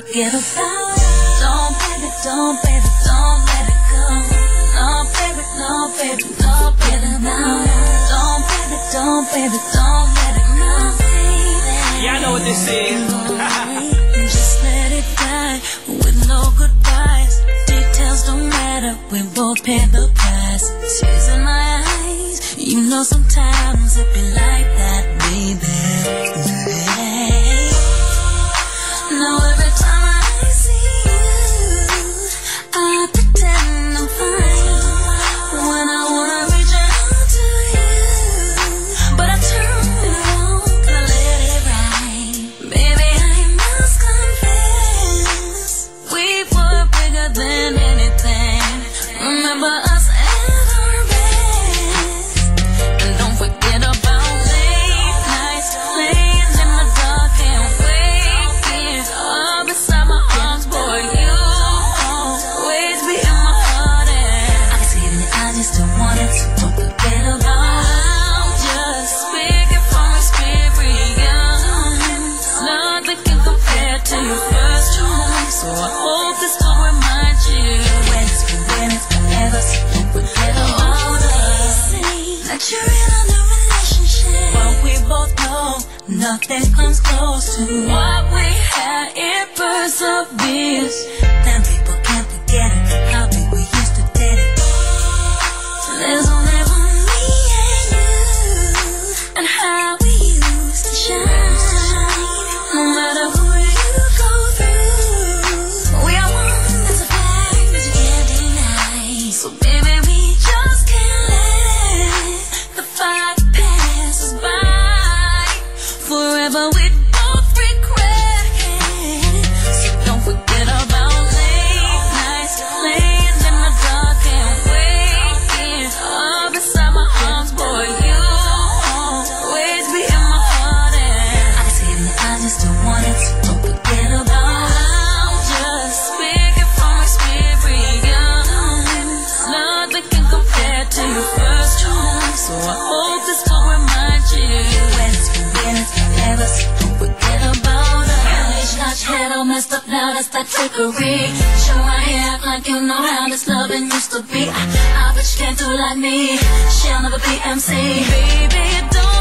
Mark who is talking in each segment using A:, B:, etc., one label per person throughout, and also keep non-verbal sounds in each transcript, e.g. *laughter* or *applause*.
A: forget about it. Don't baby, don't baby, don't let it go. No baby, no baby, don't forget about it. Don't baby, don't baby, don't let it go.
B: Yeah, I know what this is. *laughs*
A: Just let it die with no goodbyes. Details don't matter, we both pay the price. Tears in my eyes, you know sometimes it be like that, baby. nothing comes close to what we had. It perseveres. Then all that trickery Show my head act like you know how this loving used to be. I, I bet you can't do like me. She'll never be MC Baby, don't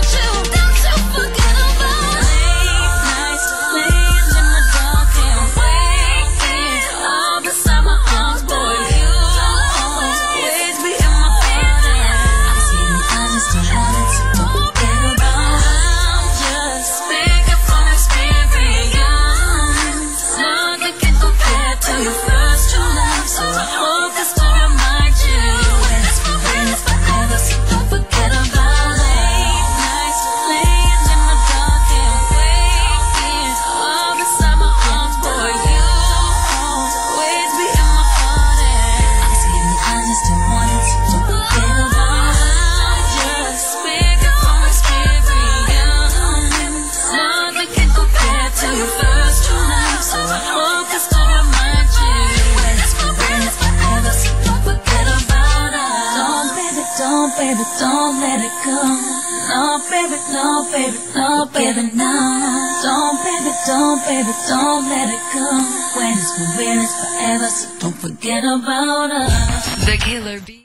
A: understand. baby, don't let it go. No, baby, no, baby, no, baby, no. Don't, baby, don't, baby, don't let it go. When it's for real, it's forever, so don't forget about us.
C: The Killer Bee.